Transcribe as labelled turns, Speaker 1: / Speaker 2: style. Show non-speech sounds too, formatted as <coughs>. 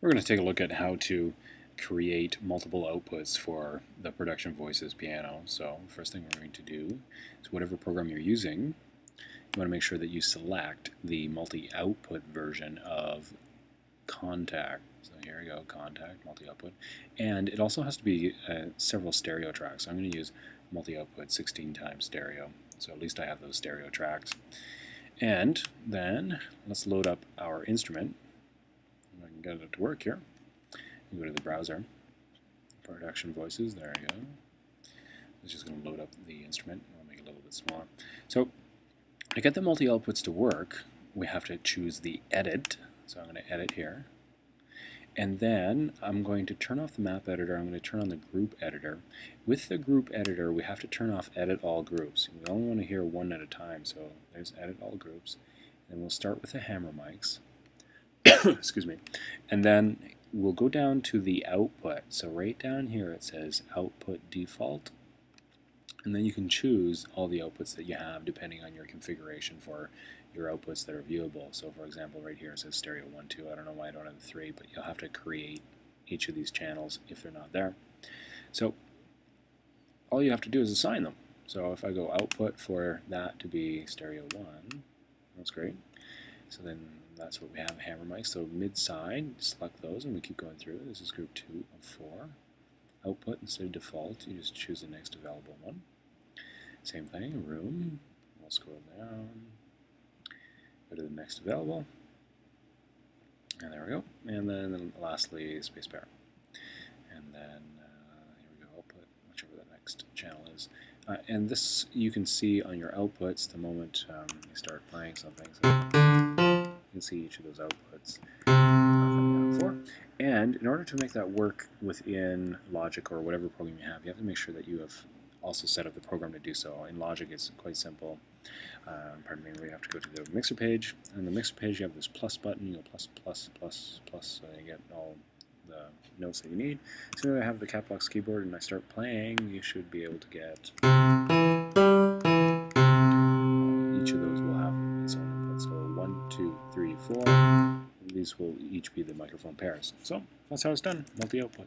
Speaker 1: We're going to take a look at how to create multiple outputs for the Production Voices piano. So first thing we're going to do is whatever program you're using, you want to make sure that you select the multi-output version of Kontakt. So here we go, Kontakt, multi-output. And it also has to be uh, several stereo tracks. So I'm going to use multi-output 16 times stereo. So at least I have those stereo tracks. And then let's load up our instrument get it to work here. You go to the browser, production voices, there you go. It's just going to load up the instrument. I'll make it a little bit smaller. So to get the multi-outputs to work, we have to choose the edit. So I'm going to edit here. And then I'm going to turn off the map editor. I'm going to turn on the group editor. With the group editor, we have to turn off edit all groups. We only want to hear one at a time. So there's edit all groups. And we'll start with the hammer mics. <coughs> excuse me, and then we'll go down to the output. So right down here it says output default, and then you can choose all the outputs that you have depending on your configuration for your outputs that are viewable. So for example, right here it says stereo 1, 2. I don't know why I don't have 3, but you'll have to create each of these channels if they're not there. So all you have to do is assign them. So if I go output for that to be stereo 1, that's great. So then that's what we have hammer mics. So mid-side, select those and we keep going through. This is group 2 of 4. Output, instead of default, you just choose the next available one. Same thing, room, we'll scroll down, go to the next available, and there we go. And then, then lastly, spaced pair. And then uh, here we go, output, whichever the next channel is. Uh, and this you can see on your outputs the moment um, you start playing something. So can see each of those outputs. And in order to make that work within Logic or whatever program you have, you have to make sure that you have also set up the program to do so. In Logic, it's quite simple. Uh, pardon me, we have to go to the mixer page. And the mixer page, you have this plus button. You go plus, plus, plus, plus, so you get all the notes that you need. So I have the Capbox keyboard and I start playing, you should be able to get two, three, four. These will each be the microphone pairs. So that's how it's done, multi-output.